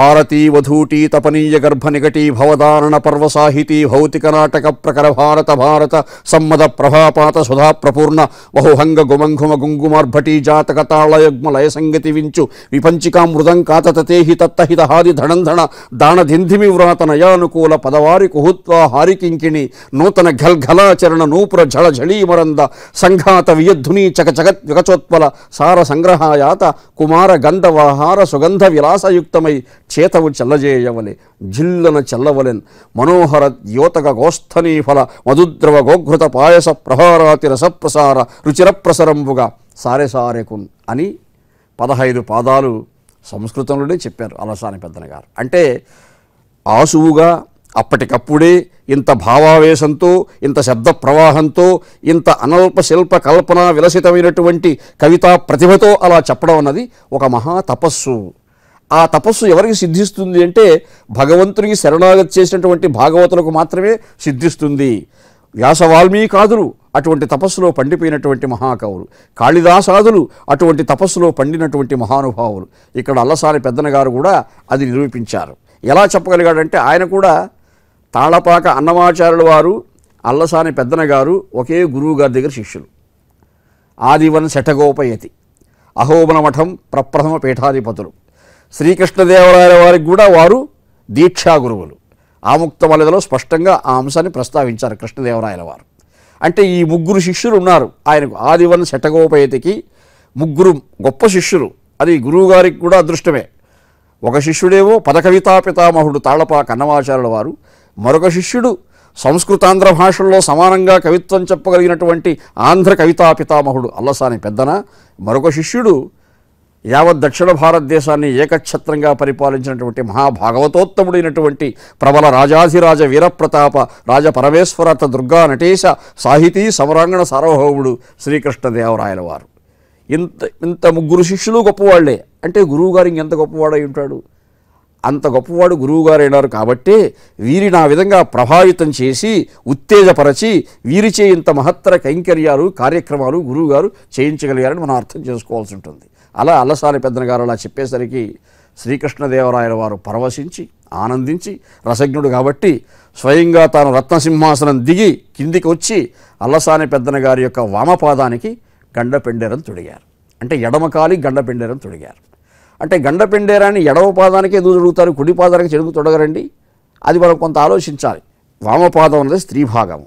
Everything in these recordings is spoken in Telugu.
భారతీ వధూటీ తపనీయ గర్భ నికటీ భవదారణ పర్వ సాహితీ భౌతిక నాటక ప్రకర భారత భారత సమ్మద ప్రభాపాత సుధా ప్రపూర్ణ బహుహంగ గుమంఘుమ గుంగుమార్భటీ జాతక తాళయుగ్మ లయ సంగతి వించు విపంచికా విపంచికామృతం కాతతేహి తత్తహిత హాది ధణంధణ దాన ధింధిమి వ్రాత నయానుకూల పదవారి కుహుత్వా హారికింకిణి నూతన ఘల్ఘలాచరణ నూపుర ఝళ ఝళీమరంద సంఘాత వియద్ధుని చకచగత్ వికచోత్పల సార సంగ్రహాయాత కుమార గంధవాహార సుగంధ విలాసయుక్తమై చేతవు చల్లజేయవలె జిల్లన చల్లవలెన్ మనోహర యోతక గోష్ఠనీ ఫల మధుద్రవ గోఘృత పాయస ప్రహారాతి రసప్రసార రుచిరప్రసరంబుగా సారె సారెకున్ అని పదహైదు పాదాలు సంస్కృతంలోనే చెప్పారు అలసాని పెద్దన గారు. అంటే ఆసువుగా అప్పటికప్పుడే ఇంత భావావేశంతో ఇంత శబ్ద ప్రవాహంతో ఇంత అనల్ప శిల్ప కల్పన విలసితమైనటువంటి కవితా ప్రతిభతో అలా చెప్పడం అన్నది ఒక మహా తపస్సు. ఆ తపస్సు ఎవరికి సిద్ధిస్తుంది అంటే భగవంతునికి శరణాగతి చేసినటువంటి భాగవతులకు మాత్రమే సిద్ధిస్తుంది. వ్యాస వాల్మీకాదులు అటువంటి తపస్సులో పండిపోయినటువంటి మహాకవులు. కాళిదాసాదులు అటువంటి తపస్సులో పండినటువంటి మహానుభావులు. ఇక్కడ అల్లసాని పెద్దనగారు కూడా అది నిరూపించారు. ఎలా చెప్పగలిగాడంటే ఆయన కూడా తాళపాక అన్నమాచార్యుల వారు అల్లసాని పెద్దనగారు ఒకే గురువు గారి దగ్గర శిష్యులు. ఆదివన్ శఠగోపయతి అహోబన మఠం ప్రప్రథమ పీఠాధిపతులు. శ్రీకృష్ణదేవరాయల వారికి కూడా వారు దీక్షా గురువులు. ఆముక్త వలదలో స్పష్టంగా ఆ అంశాన్ని ప్రస్తావించారు కృష్ణదేవరాయల వారు. అంటే ఈ ముగ్గురు శిష్యులు ఉన్నారు. ఆయనకు ఆదివన్ శఠగోపయతికి ముగ్గురు గొప్ప శిష్యులు. అది గురువుగారికి కూడా అదృష్టమే. ఒక శిష్యుడేమో పదకవితా పితామహుడు తాళపా కన్నమాచార్యుల వారు. మరొక శిష్యుడు సంస్కృతాంధ్ర భాషల్లో సమానంగా కవిత్వం చెప్పగలిగినటువంటి ఆంధ్ర కవితా పితామహుడు అల్లసాని పెద్దన. మరొక శిష్యుడు యావత్ దక్షిణ భారతదేశాన్ని ఏకఛత్రంగా పరిపాలించినటువంటి మహాభాగవతోత్తముడైనటువంటి ప్రబల రాజాధిరాజ వీరప్రతాప రాజ పరమేశ్వరత దుర్గా నటేశ సాహితీ సమరాంగణ సార్వభౌముడు శ్రీకృష్ణదేవరాయల వారు ఇంత ఇంత ముగ్గురు శిష్యులు గొప్పవాళ్ళే. అంటే గురువుగారు ఇంకెంత గొప్పవాడై ఉంటాడు? అంత గొప్పవాడు గురువుగారు కాబట్టి కాబట్టే వీరిని ఆ విధంగా ప్రభావితం చేసి ఉత్తేజపరచి వీరిచే ఇంత మహత్తర కైంకర్యాలు కార్యక్రమాలు గురువుగారు చేయించగలిగారని మనం అర్థం చేసుకోవాల్సి ఉంటుంది. అలా అల్లసాని పెద్దన గారు అలా చెప్పేసరికి శ్రీకృష్ణదేవరాయల వారు పరవశించి ఆనందించి రసజ్ఞుడు కాబట్టి స్వయంగా తాను రత్నసింహాసనం దిగి కిందికి వచ్చి అల్లసాని పెద్దన గారి యొక్క వామపాదానికి గండపెండెరం తొడిగారు. అంటే ఎడమకాలి గండపెండెరం తొడిగారు. అంటే గండపెండేరాన్ని ఎడవ పాదానికి ఎందుకు తొడుగుతారు? కుడి పాదానికి చెడుగు తొడగరండి? అది మనం కొంత ఆలోచించాలి. వామపాదం అనేది స్త్రీ భాగం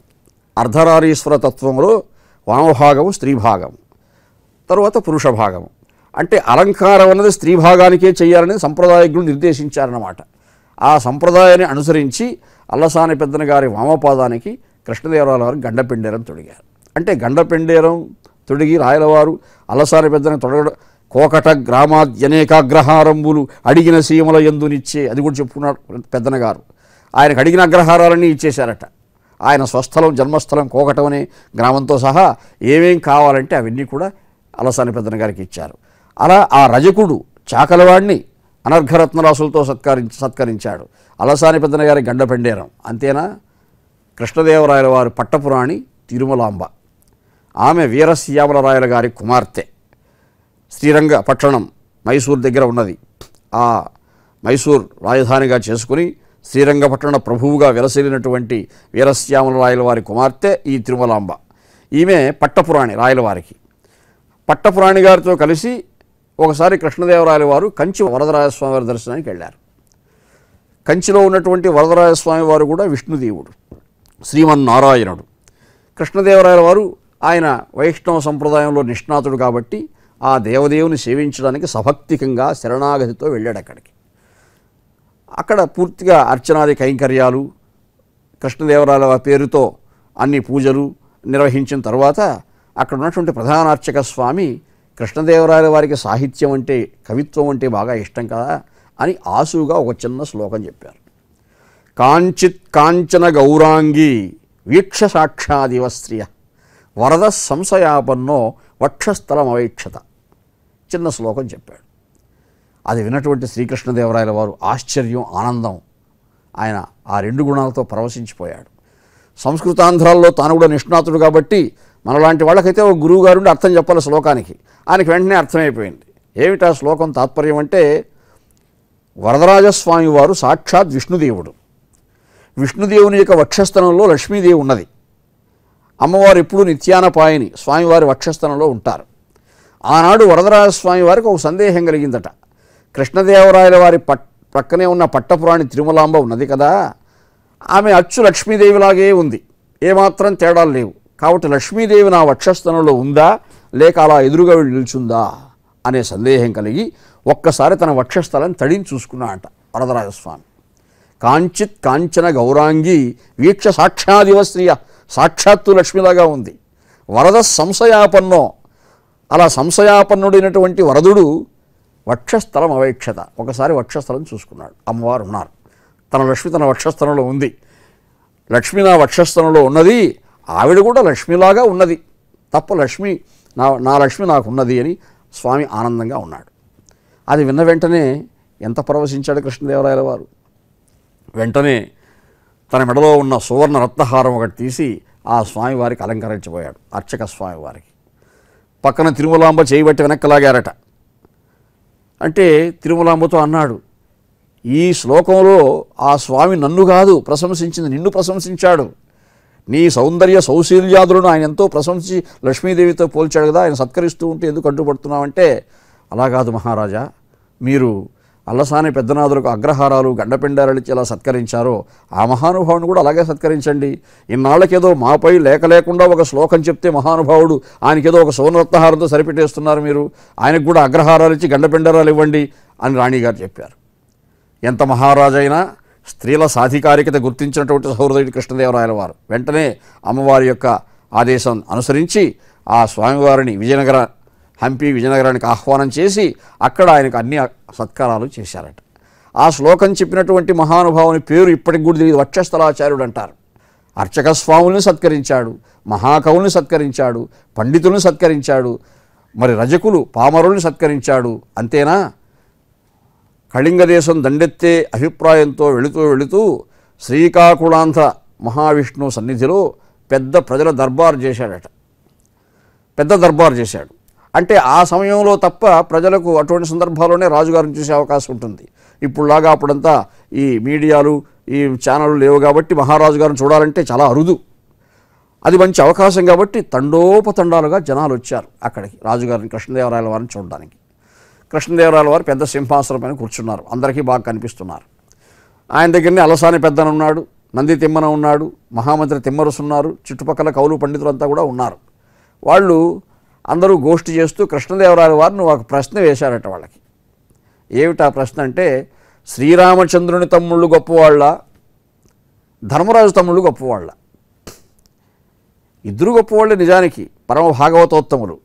అర్ధరారీశ్వర తత్వంలో వామభాగము స్త్రీ భాగం తరువాత పురుష భాగము. అంటే అలంకారం అన్నది స్త్రీ భాగానికే చేయాలని సంప్రదాయజ్ఞులు నిర్దేశించారన్నమాట. ఆ సంప్రదాయాన్ని అనుసరించి అల్లసాని పెద్దన గారి వామపాదానికి కృష్ణదేవరాయల వారు గండపెండేరం తొడిగారు. అంటే గండపెండేరం తొడిగి రాయలవారు అల్లసాని పెద్దన తొడగడం కోకట గ్రామాద్యనేకాగ్రహారంబులు అడిగిన సీమల ఎందునిచ్చే అది కూడా చెప్పుకున్నాడు పెద్దనగారు ఆయనకు అడిగిన అగ్రహారాలన్నీ ఇచ్చేశారట. ఆయన స్వస్థలం జన్మస్థలం కోకటం అనే గ్రామంతో సహా ఏమేం కావాలంటే అవన్నీ కూడా అలసాని పెద్దన గారికి ఇచ్చారు. అలా ఆ రజకుడు చాకలవాడిని అనర్ఘరత్నరాసులతో సత్కరించి సత్కరించాడు. అలసాని పెద్దన గారి గండపెండేరం అంతేనా? కృష్ణదేవరాయల వారి పట్టపురాణి తిరుమలాంబ. ఆమె వీరశ్యామలరాయల గారి కుమార్తె. శ్రీరంగ పట్టణం మైసూర్ దగ్గర ఉన్నది. ఆ మైసూర్ రాజధానిగా చేసుకుని శ్రీరంగపట్టణ ప్రభువుగా విలసిల్లినటువంటి వీరశ్యామల రాయలవారి కుమార్తె ఈ తిరుమలాంబ. ఈమె పట్టపురాణి రాయలవారికి. పట్టపురాణి గారితో కలిసి ఒకసారి కృష్ణదేవరాయల వారు కంచి వరదరాజస్వామి వారి దర్శనానికి వెళ్ళారు. కంచిలో ఉన్నటువంటి వరదరాజస్వామి వారు కూడా విష్ణుదేవుడు శ్రీమన్నారాయణుడు. కృష్ణదేవరాయల వారు ఆయన వైష్ణవ సంప్రదాయంలో నిష్ణాతుడు కాబట్టి ఆ దేవదేవుని సేవించడానికి సభక్తికంగా శరణాగతితో వెళ్ళాడు అక్కడికి. అక్కడ పూర్తిగా అర్చనాది కైంకర్యాలు కృష్ణదేవరాయల వారి పేరుతో అన్ని పూజలు నిర్వహించిన తర్వాత అక్కడ ఉన్నటువంటి ప్రధాన అర్చక స్వామి కృష్ణదేవరాయల వారికి సాహిత్యం అంటే కవిత్వం అంటే బాగా ఇష్టం కదా అని ఆసుగా ఒక చిన్న శ్లోకం చెప్పారు. కాంచిత్ కాంచన గౌరాంగి వీక్ష సాక్షాదివ స్త్రియ వరద సంశయాపన్నో వక్షస్థలం అవైక్షత చిన్న శ్లోకం చెప్పాడు. అది విన్నటువంటి శ్రీకృష్ణదేవరాయల వారు ఆశ్చర్యం ఆనందం. ఆయన ఆ రెండు గుణాలతో పరవశించిపోయాడు. సంస్కృతాంధ్రాల్లో తాను కూడా నిష్ణాతుడు కాబట్టి మనలాంటి వాళ్ళకైతే ఒక గురువు గారు ఉండి అర్థం చెప్పాలి శ్లోకానికి. ఆయనకి వెంటనే అర్థమైపోయింది. ఏమిటా శ్లోకం తాత్పర్యం అంటే వరదరాజస్వామి వారు సాక్షాత్ విష్ణుదేవుడు. విష్ణుదేవుని యొక్క వక్షస్థలంలో లక్ష్మీదేవి ఉన్నది. అమ్మవారు ఎప్పుడూ నిత్యానపాయని స్వామివారి వక్షస్థలంలో ఉంటారు. ఆనాడు వరదరాజస్వామి వారికి ఒక సందేహం కలిగిందట. కృష్ణదేవరాయల వారి పట్ ప్రక్కనే ఉన్న పట్టపురాణి తిరుమలాంబ ఉన్నది కదా ఆమె అచ్చు లక్ష్మీదేవిలాగే ఉంది. ఏమాత్రం తేడాలు లేవు. కాబట్టి లక్ష్మీదేవి నా వక్షస్థలంలో ఉందా లేక అలా ఎదురుగా నిల్చుందా అనే సందేహం కలిగి ఒక్కసారి తన వక్షస్థలం తడిని చూసుకున్నాడట వరదరాజస్వామి. కాంచిత్ కాంచన గౌరాంగి వీక్ష సాక్షాదివ స్త్రీయ సాక్షాత్తు లక్ష్మిలాగా ఉంది. వరద సంశయాపన్నో అలా సంశయాపన్నుడైనటువంటి వరదుడు వక్షస్థలం అవేక్షత. ఒకసారి వక్షస్థలం చూసుకున్నాడు. అమ్మవారు ఉన్నారు. తన లక్ష్మి తన వక్షస్థలంలో ఉంది. లక్ష్మి నా వక్షస్థలంలో ఉన్నది. ఆవిడ కూడా లక్ష్మిలాగా ఉన్నది. తప్ప లక్ష్మి నా నా లక్ష్మి నాకు ఉన్నది అని స్వామి ఆనందంగా ఉన్నాడు. అది విన్న వెంటనే ఎంత పరవశించాడు కృష్ణదేవరాయల వారు? వెంటనే తన మెడలో ఉన్న సువర్ణ రత్నహారం ఒకటి తీసి ఆ స్వామివారికి అలంకరించబోయాడు. అర్చక స్వామివారికి. పక్కన తిరుమలాంబ చేయబట్టి వెనక్కలాగారట. అంటే తిరుమలాంబతో అన్నాడు ఈ శ్లోకంలో ఆ స్వామి నన్ను కాదు ప్రశంసించింది నిన్ను ప్రశంసించాడు. నీ సౌందర్య సౌశీల్యాదులను ఆయన ఎంతో ప్రశంసించి లక్ష్మీదేవితో పోల్చాడు కదా ఆయన సత్కరిస్తూ ఉంటే ఎందుకు అడ్డుపడుతున్నావంటే అలా కాదు మహారాజా మీరు అల్లసాని పెద్దనాథులకు అగ్రహారాలు గండపిండారాలు ఇచ్చి ఎలా సత్కరించారో ఆ మహానుభావుని కూడా అలాగే సత్కరించండి. ఇన్నాళ్ళకేదో మాపై లేక లేకుండా ఒక శ్లోకం చెప్తే మహానుభావుడు ఆయనకేదో ఒక సోనరత్నహారంతో సరిపెట్టేస్తున్నారు మీరు. ఆయనకు కూడా అగ్రహారాలు ఇచ్చి గండపిండారాలు ఇవ్వండి అని రాణిగారు చెప్పారు. ఎంత మహారాజైనా స్త్రీల సాధికారికత గుర్తించినటువంటి సహృదయుడు కృష్ణదేవరాయల వారు. వెంటనే అమ్మవారి యొక్క ఆదేశం అనుసరించి ఆ స్వామివారిని విజయనగర హంపి విజయనగరానికి ఆహ్వానం చేసి అక్కడ ఆయనకు అన్ని సత్కారాలు చేశారట. ఆ శ్లోకం చెప్పినటువంటి మహానుభావుని పేరు ఇప్పటికి కూడా తెలియదు. వక్షస్థలాచార్యుడు అంటారు. అర్చక స్వాముల్ని సత్కరించాడు మహాకవుల్ని సత్కరించాడు పండితుల్ని సత్కరించాడు మరి రజకులు పామరుల్ని సత్కరించాడు. అంతేనా? కళింగ దేశం దండెత్తే అభిప్రాయంతో వెళుతూ వెళుతూ శ్రీకాకుళాంధ్ర మహావిష్ణువు సన్నిధిలో పెద్ద ప్రజల దర్బారు చేశాడట. పెద్ద దర్బారు చేశాడు. అంటే ఆ సమయంలో తప్ప ప్రజలకు అటువంటి సందర్భాల్లోనే రాజుగారిని చూసే అవకాశం ఉంటుంది. ఇప్పుడులాగా అప్పుడంతా ఈ మీడియాలు ఈ ఛానళ్ళు లేవు కాబట్టి మహారాజు గారిని చూడాలంటే చాలా అరుదు. అది మంచి అవకాశం కాబట్టి తండోపతండాలుగా జనాలు వచ్చారు అక్కడికి రాజుగారిని కృష్ణదేవరాయల వారిని చూడడానికి. కృష్ణదేవరాయల వారు పెద్ద సింహాసనం పైన కూర్చున్నారు. అందరికీ బాగా కనిపిస్తున్నారు. ఆయన దగ్గరనే అలసాని పెద్దన ఉన్నాడు నంది తిమ్మన ఉన్నాడు మహామంత్రి తిమ్మరుసు ఉన్నారు చుట్టుపక్కల కౌలు పండితులంతా కూడా ఉన్నారు. వాళ్ళు అందరూ గోష్ఠి చేస్తూ కృష్ణదేవరాయల వారిని ఒక ప్రశ్న వేశారట వాళ్ళకి. ఏమిటా ప్రశ్న అంటే శ్రీరామచంద్రుని తమ్ముళ్ళు గొప్పవాళ్ళ ధర్మరాజు తమ్ముళ్ళు గొప్పవాళ్ళ. ఇద్దరు గొప్పవాళ్ళే నిజానికి పరమ భాగవతోత్తములు.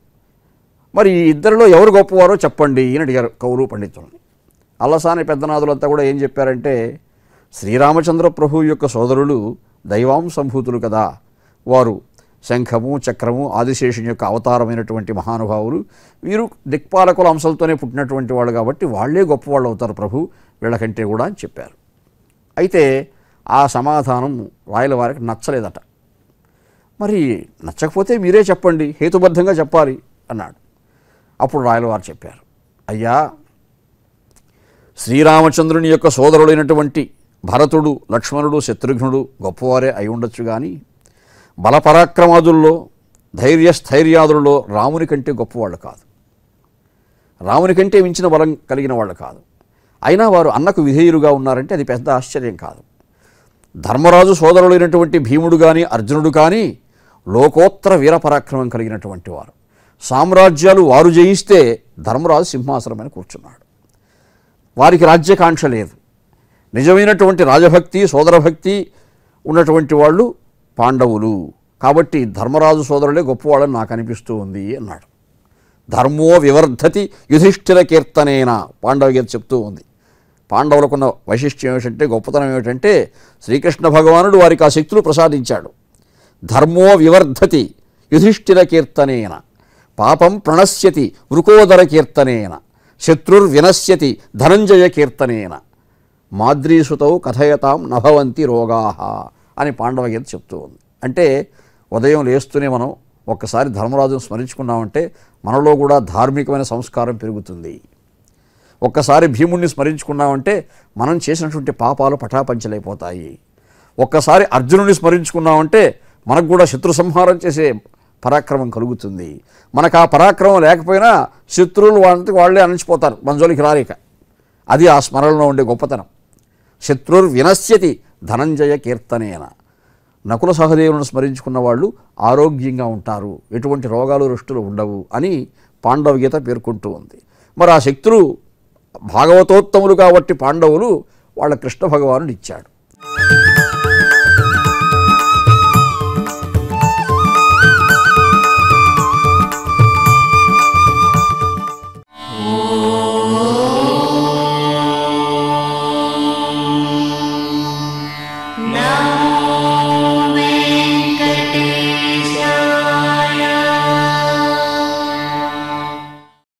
మరి ఈ ఇద్దరిలో ఎవరు గొప్పవారో చెప్పండి అని అడిగారు కౌరు పండితుల్ని. అల్లసాని పెద్దనాథులంతా కూడా ఏం చెప్పారంటే శ్రీరామచంద్ర ప్రభు యొక్క సోదరులు దైవాం సంభూతులు కదా. వారు శంఖము చక్రము ఆదిశేషుని యొక్క అవతారమైనటువంటి మహానుభావులు వీరు దిక్పాలకుల అంశాలతోనే పుట్టినటువంటి వాళ్ళు కాబట్టి వాళ్ళే గొప్పవాళ్ళు అవుతారు ప్రభు వీళ్ళకంటే కూడా అని చెప్పారు. అయితే ఆ సమాధానం రాయల వారికి నచ్చలేదట. మరి నచ్చకపోతే మీరే చెప్పండి హేతుబద్ధంగా చెప్పాలి అన్నాడు. అప్పుడు రాయలవారు చెప్పారు అయ్యా శ్రీరామచంద్రుని యొక్క సోదరుడైనటువంటి భరతుడు లక్ష్మణుడు శత్రుఘ్నుడు గొప్పవారే అయి ఉండొచ్చు కానీ బలపరాక్రమాదుల్లో ధైర్యస్థైర్యాదులలో రాముని కంటే గొప్పవాళ్ళు కాదు. రాముని కంటే మించిన బలం కలిగిన వాళ్ళు కాదు. అయినా వారు అన్నకు విధేయులుగా ఉన్నారంటే అది పెద్ద ఆశ్చర్యం కాదు. ధర్మరాజు సోదరులైనటువంటి భీముడు కానీ అర్జునుడు కానీ లోకోత్తర వీరపరాక్రమం కలిగినటువంటి వారు. సామ్రాజ్యాలు వారు జయిస్తే ధర్మరాజు సింహాసనమైన కూర్చున్నాడు. వారికి రాజ్యకాంక్ష లేదు. నిజమైనటువంటి రాజభక్తి సోదరభక్తి ఉన్నటువంటి వాళ్ళు పాండవులు. కాబట్టి ధర్మరాజు సోదరులే గొప్పవాళ్ళని నాకు అనిపిస్తూ ఉంది అన్నాడు. ధర్మో వివర్ధతి యుధిష్ఠిర కీర్తనేన పాండవగీత చెప్తూ ఉంది. పాండవులకున్న వైశిష్ట్యం ఏమిటంటే గొప్పతనం ఏమిటంటే శ్రీకృష్ణ భగవానుడు వారికి ఆ శక్తులు ప్రసాదించాడు. ధర్మో వివర్ధతి యుధిష్ఠిర కీర్తనేన పాపం ప్రణశ్యతి వృకోదర కీర్తనేన శత్రుర్వినశ్యతి ధనంజయ కీర్తనేన మాద్రీసుతౌ కథయతాం నభవంతి రోగా. అని పాండవ గీత చెప్తూ ఉంది. అంటే ఉదయం లేస్తూనే మనం ఒక్కసారి ధర్మరాజును స్మరించుకున్నామంటే మనలో కూడా ధార్మికమైన సంస్కారం పెరుగుతుంది. ఒక్కసారి భీముణ్ణి స్మరించుకున్నామంటే మనం చేసినటువంటి పాపాలు పటాపంచలైపోతాయి. ఒక్కసారి అర్జునుడిని స్మరించుకున్నామంటే మనకు కూడా శత్రు సంహారం చేసే పరాక్రమం కలుగుతుంది. మనకు ఆ పరాక్రమం లేకపోయినా శత్రువులు వాళ్ళకి వాళ్ళే అణిచిపోతారు. మంజోలికి రాలేక. అది ఆ స్మరణలో ఉండే గొప్పతనం. శత్రుర్ వినశ్యతి ధనంజయ కీర్తనేన. నకుల సహదేవులను స్మరించుకున్న వాళ్ళు ఆరోగ్యంగా ఉంటారు. ఎటువంటి రోగాలు రుష్టులు ఉండవు అని పాండవ గీత పేర్కొంటూ ఉంది. మరి ఆ శక్తులు భాగవతోత్తములు కాబట్టి పాండవులు వాళ్ళ కృష్ణ భగవానుడు ఇచ్చాడు